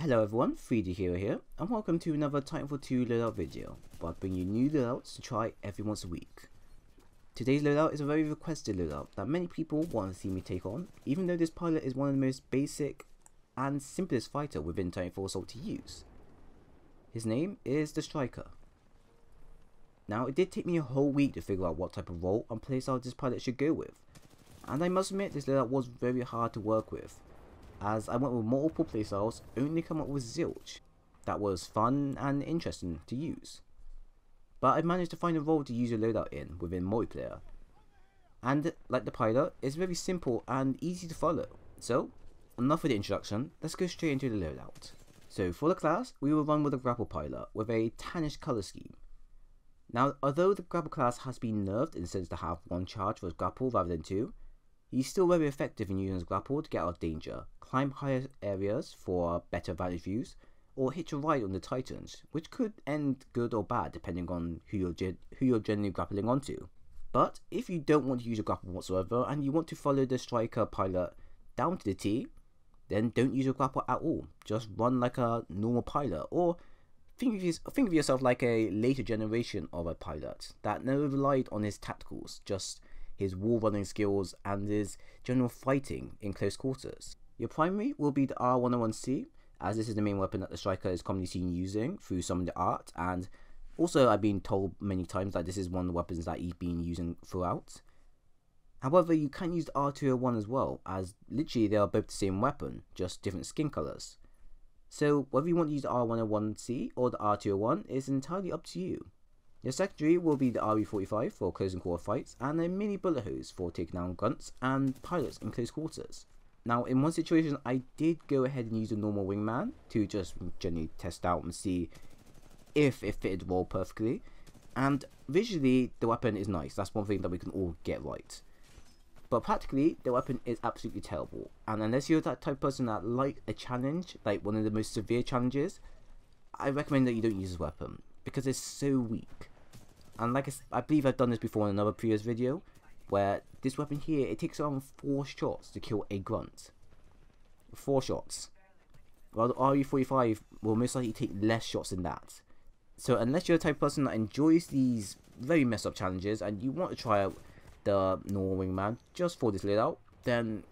Hello everyone, 3D Hero here, and welcome to another Titanfall 2 loadout video, where I bring you new loadouts to try every once a week. Today's loadout is a very requested loadout that many people want to see me take on, even though this pilot is one of the most basic and simplest fighter within Titanfall Assault to use. His name is the Striker. Now it did take me a whole week to figure out what type of role and playstyle this pilot should go with, and I must admit this loadout was very hard to work with, as I went with multiple playstyles only come up with Zilch that was fun and interesting to use. But I managed to find a role to use a loadout in within multiplayer. And like the pilot, it's very simple and easy to follow. So, enough of the introduction, let's go straight into the loadout. So for the class, we will run with a grapple pilot with a tannish colour scheme. Now, although the grapple class has been nerfed in the sense to have one charge for grapple rather than two, he's still very effective in using his grapple to get out of danger, climb higher areas for better vantage views, or hitch a ride on the Titans, which could end good or bad depending on who you're, who you're generally grappling onto. But if you don't want to use a grapple whatsoever and you want to follow the striker pilot down to the T, then don't use a grapple at all. Just run like a normal pilot, or think of, think of yourself like a later generation of a pilot that never relied on his tacticals, just his wall running skills and his general fighting in close quarters. Your primary will be the R101C, as this is the main weapon that the striker is commonly seen using through some of the art, and also I've been told many times that this is one of the weapons that he's been using throughout. However, you can use the R201 as well, as literally they are both the same weapon, just different skin colours. So whether you want to use the R101C or the R201 is entirely up to you. Your secondary will be the RE45 for close and quarter fights, and a mini bullet hose for taking down grunts and pilots in close quarters. Now, in one situation, I did go ahead and use a normal wingman to just generally test out and see if it fitted role perfectly. And visually, the weapon is nice. That's one thing that we can all get right. But practically, the weapon is absolutely terrible. And unless you're that type of person that like a challenge, like one of the most severe challenges, I recommend that you don't use this weapon because it's so weak. And like I, I believe I've done this before in another previous video, where this weapon here, it takes around 4 shots to kill a grunt. 4 shots. While the RE45 will most likely take less shots than that. So unless you're the type of person that enjoys these very messed up challenges and you want to try out the normal wingman just for this loadout, then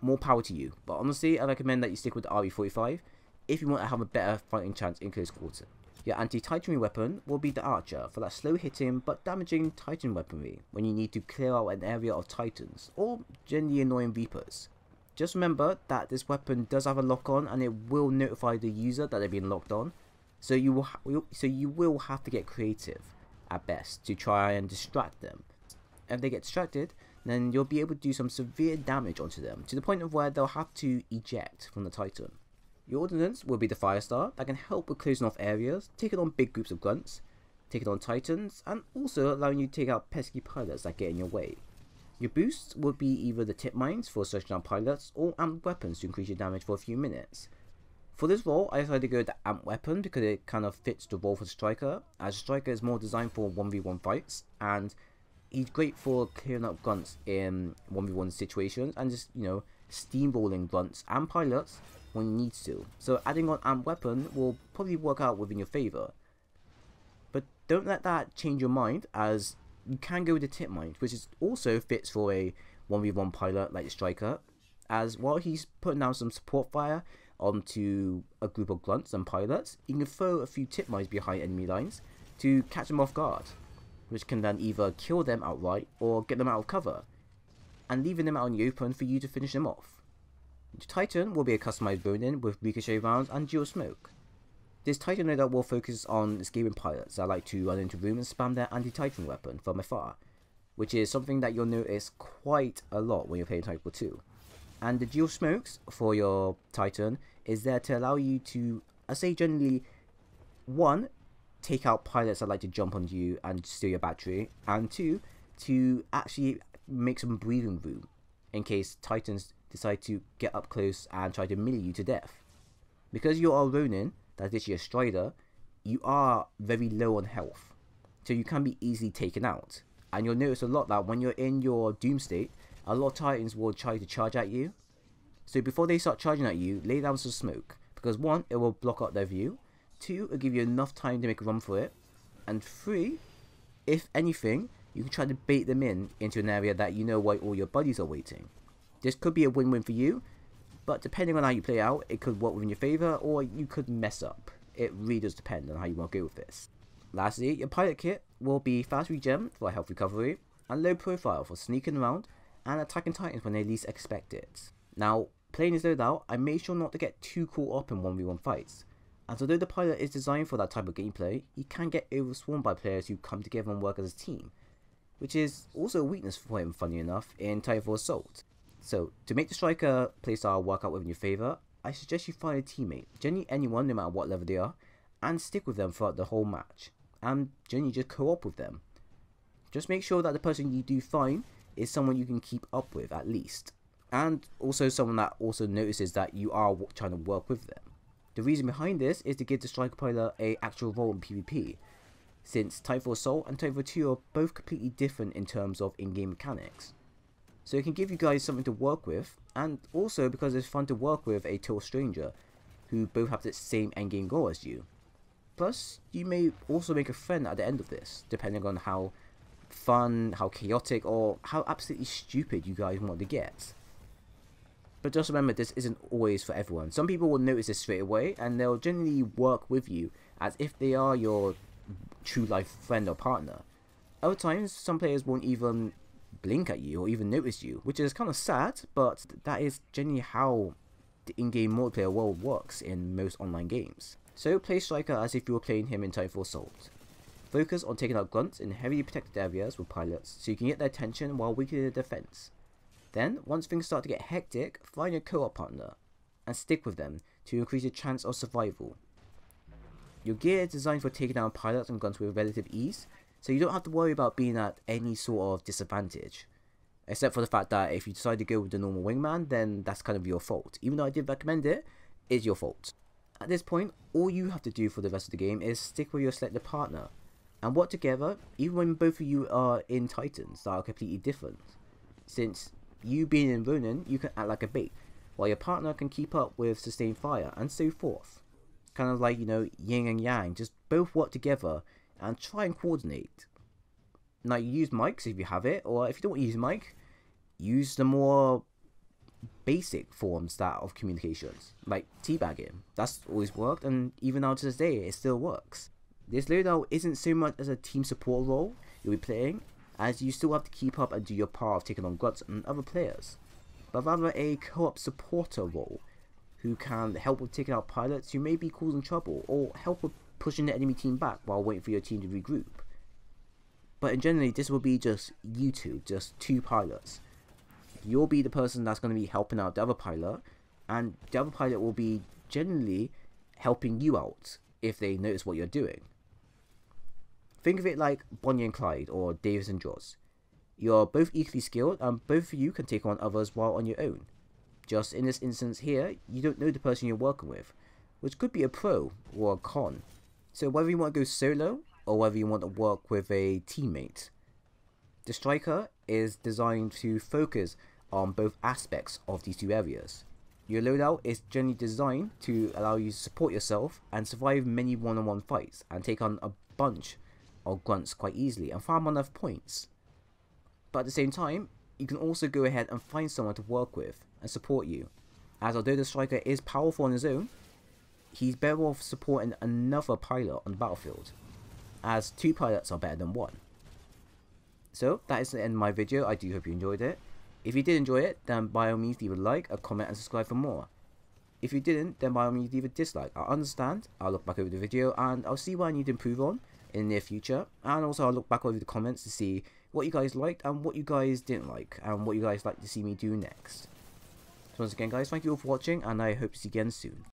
more power to you. But honestly, I recommend that you stick with the RE45 if you want to have a better fighting chance in close quarter. Your anti-titanry weapon will be the archer for that slow hitting but damaging titan weaponry when you need to clear out an area of titans or generally annoying reapers. Just remember that this weapon does have a lock on and it will notify the user that they've been locked on. So you will so you will have to get creative at best to try and distract them. If they get distracted, then you'll be able to do some severe damage onto them to the point of where they'll have to eject from the titan. Your ordnance will be the Firestar that can help with closing off areas, taking on big groups of grunts, taking on titans, and also allowing you to take out pesky pilots that get in your way. Your boosts will be either the tip mines for searching out pilots or amp weapons to increase your damage for a few minutes. For this role, I decided to go with the amp weapon because it kind of fits the role for the striker, as striker is more designed for 1v1 fights, and he's great for clearing up grunts in 1v1 situations and just, you know, steamrolling grunts and pilots when you need to. So adding on amp weapon will probably work out within your favour. But don't let that change your mind as you can go with the tip mine, which is also fits for a 1v1 pilot like the striker. As while he's putting down some support fire onto a group of grunts and pilots, you can throw a few tip mines behind enemy lines to catch them off guard, which can then either kill them outright or get them out of cover, and leaving them out in the open for you to finish them off. Titan will be a customized Ronin with ricochet rounds and dual smoke. This Titan loadout will focus on escaping pilots that like to run into rooms and spam their anti-Titan weapon from afar, which is something that you'll notice quite a lot when you're playing Titanfall 2. And the dual smokes for your Titan is there to allow you to, I say generally, one, take out pilots that like to jump on you and steal your battery, and two, to actually make some breathing room in case Titans decide to get up close and try to melee you to death. Because you are Ronin, that is your Stryder, you are very low on health, so you can be easily taken out. And you'll notice a lot that when you're in your Doom state, a lot of Titans will try to charge at you. So before they start charging at you, lay down some smoke, Because one, it will block out their view. Two, it'll give you enough time to make a run for it. And three, if anything, you can try to bait them in into an area that you know why all your buddies are waiting. This could be a win-win for you, but depending on how you play out, it could work within your favour or you could mess up. It really does depend on how you want to go with this. Lastly, your pilot kit will be fast regen for health recovery and low profile for sneaking around and attacking titans when they least expect it. Now, playing this loadout, I made sure not to get too caught up in 1v1 fights, as although the pilot is designed for that type of gameplay, he can get overswarmed by players who come together and work as a team, which is also a weakness for him, funny enough, in Titanfall Assault. So, to make the striker playstyle work out within your favour, I suggest you find a teammate, generally anyone no matter what level they are, and stick with them throughout the whole match, and generally just co-op with them. Just make sure that the person you do find is someone you can keep up with at least, and also someone that also notices that you are trying to work with them. The reason behind this is to give the striker pilot a actual role in PvP, since Titanfall Assault and Titanfall 2 are both completely different in terms of in-game mechanics. So it can give you guys something to work with, and also because it's fun to work with a total stranger, who both have the same endgame goal as you. Plus, you may also make a friend at the end of this, depending on how fun, how chaotic, or how absolutely stupid you guys want to get. But just remember, this isn't always for everyone. Some people will notice this straight away, and they'll generally work with you as if they are your true life friend or partner. Other times, some players won't even blink at you or even notice you, which is kind of sad, but that is generally how the in-game multiplayer world works in most online games. So play Striker as if you were playing him in Titanfall Assault. Focus on taking out grunts in heavily protected areas with pilots so you can get their attention while weakening the defense. Then, once things start to get hectic, find your co-op partner and stick with them to increase your chance of survival. Your gear is designed for taking down pilots and guns with relative ease, so you don't have to worry about being at any sort of disadvantage. Except for the fact that if you decide to go with the normal wingman, then that's kind of your fault. Even though I did recommend it, it's your fault. At this point, all you have to do for the rest of the game is stick with your selected partner, and work together even when both of you are in Titans that are completely different. Since you being in Ronin, you can act like a bait, while your partner can keep up with sustained fire, and so forth. Kind of like, you know, yin and yang, just both work together and try and coordinate. Now, use mics if you have it, or if you don't want to use mic, use the more basic forms that of communications, like teabagging. That's always worked, and even now to this day, it still works. This loadout isn't so much as a team support role you'll be playing, as you still have to keep up and do your part of taking on grunts and other players, but rather a co-op supporter role who can help with taking out pilots who may be causing trouble or help with pushing the enemy team back while waiting for your team to regroup. But in generally, this will be just you two, just two pilots. You'll be the person that's going to be helping out the other pilot, and the other pilot will be generally helping you out if they notice what you're doing. Think of it like Bonnie and Clyde or Davis and Droz. You're both equally skilled and both of you can take on others while on your own. Just in this instance here, you don't know the person you're working with, which could be a pro or a con. So whether you want to go solo or whether you want to work with a teammate. The striker is designed to focus on both aspects of these two areas. Your loadout is generally designed to allow you to support yourself and survive many one-on-one -on -one fights and take on a bunch of grunts quite easily and farm enough points. But at the same time, you can also go ahead and find someone to work with and support you, as although the striker is powerful on his own, he's better off supporting another pilot on the battlefield, as two pilots are better than one. So that is the end of my video, I do hope you enjoyed it. If you did enjoy it, then by all means leave a like, a comment and subscribe for more. If you didn't, then by all means leave a dislike. I understand, I'll look back over the video and I'll see what I need to improve on in the near future. And also I'll look back over the comments to see what you guys liked and what you guys didn't like and what you guys like to see me do next. So once again guys, thank you all for watching and I hope to see you again soon.